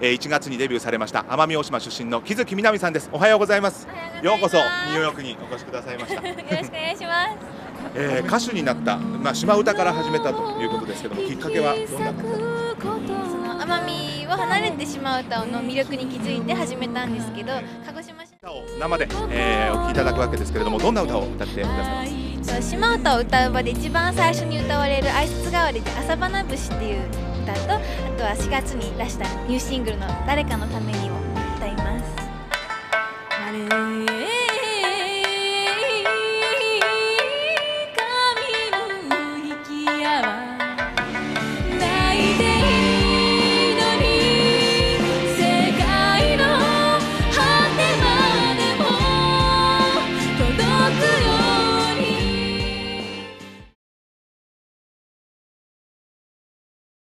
えー1月にデビューされました奄美大島出身の木月みなみさんです。おはようございます。ようこそニューヨークにお越しくださいました、よろしくお願いします。えー歌手になった、まあ、島唄から始めたということですけどもきっかけはどんなその奄美を離れてしまう歌の魅力に気づいて始めたんですけど、鹿児島市。歌を生で、えーお聴きいただくわけですけれどもどんな歌を歌ってくださいますと島唄を歌う場で一番最初に歌われる挨拶代わりで朝花節っていう歌と、あとは4月に出したニューシングルの誰かのためにを歌います。